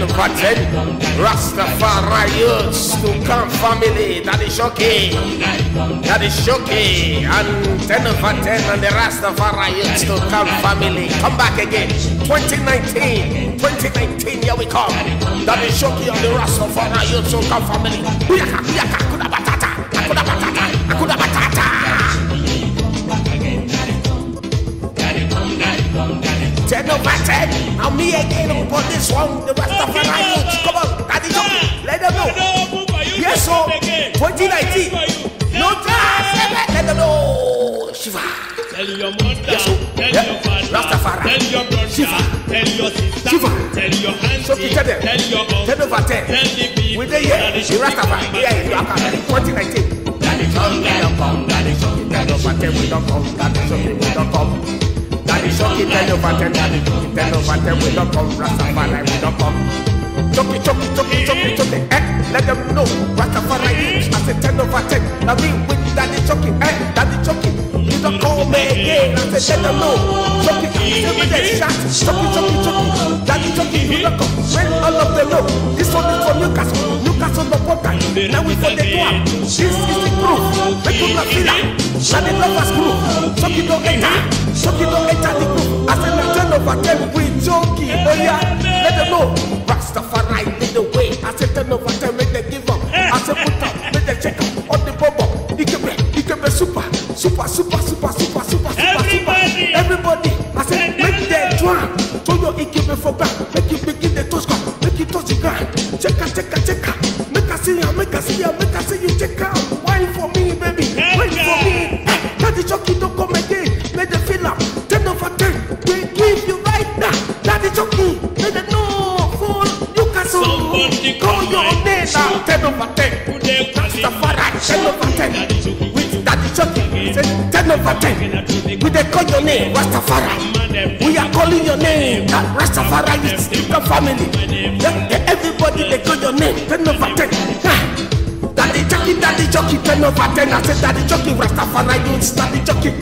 10 over 10. Rastafari youths to come family. That is shocking. That is shocking. And 10 over 10 and the Rastafari youths to come family. Come back again. 2019. 2019, here we come. That is shocking on the Rastafari youths Tunkan family. Buyaka, buyaka, akuda batata. Akuda batata. Akuda batata. Ten over ten. Now me again on this one. The Rastafari youths. Come on, Daddy Jockey. Let them know. Yes, so 2019. No time. Let them know. Shiva. Tell your mother, Yes, tell Yeah. your father, Rastafari. tell your brother, Shiva. tell your sister, Shiva. tell your auntie, So tell them. tell your uncle, Ten over ten. tell the people We dey here. The Rastafari. Yeah, you are coming. 2019. Daddy we don't come. Daddy Jockey, ten over ten. We don't come. Daddy we don't come. Showkey, ten over ten. Daddy Showkey, ten over ten. We don't come. Rastafari, we don't come. Showkey, jockey, jockey, jockey, jockey. Eh, let them know. Rastafari, I say ten over ten. Now me with Daddy Showkey. Eh, Daddy Showkey. You don't call me again. I say let them know. Showkey, say with the shot. Showkey, jockey, jockey. Daddy Showkey, you don't come. When all of them know. This one is for Newcastle. Newcastle, no water. Now we for the club. This is the proof. Make you not feel it. Now the lovers group. Showkey don't enter. Jockey don't enter the group. I say na ten over ten with Jockey. Oh yeah, let them know. Rastafari lead the way. I say ten over ten, make them give up. I say put up, make them check up on the bubble. Ikebe, Ikebe super, super, super, super, super, super, super, super. Everybody. Everybody, I say make them. Throw your Ikebe for back, make you begin the touch ground, make you touch the ground. Check out, check out, check out. Make I see ya, make I see ya, make I see you check out. Ten over ten. Daddy Showkey. We dey call your name, Rastafari. We are calling your name, Rastafari is family. Everybody they call your name, ten over ten. Daddy Showkey, Daddy Showkey, ten over ten. I said Daddy Showkey, Rastafari, it's Daddy Showkey.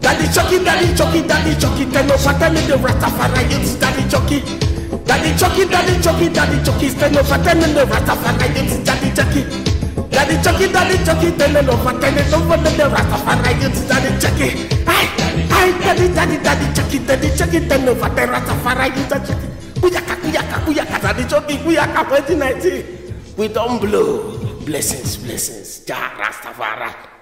Daddy Showkey, Daddy Showkey, Daddy Showkey, ten over ten. The Rastafari, it's Daddy Showkey. Daddy Showkey, Daddy Showkey, Daddy Showkey, ten over ten. And the Rastafari, it's Daddy Showkey. Daddy Showkey, Daddy Showkey, ten over ten. And over the Rastafari, it's Daddy Showkey. Hi, hi, Daddy, Daddy, Daddy Showkey, Daddy Showkey, ten over ten. Rastafari, it's Daddy Showkey. Kuyaka, kuyaka, kuyaka, Daddy Showkey, kuyaka, 2019. We don't blow. Blessings, blessings. Jah Rastafari.